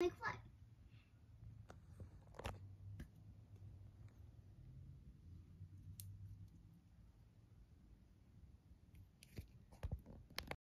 Like what?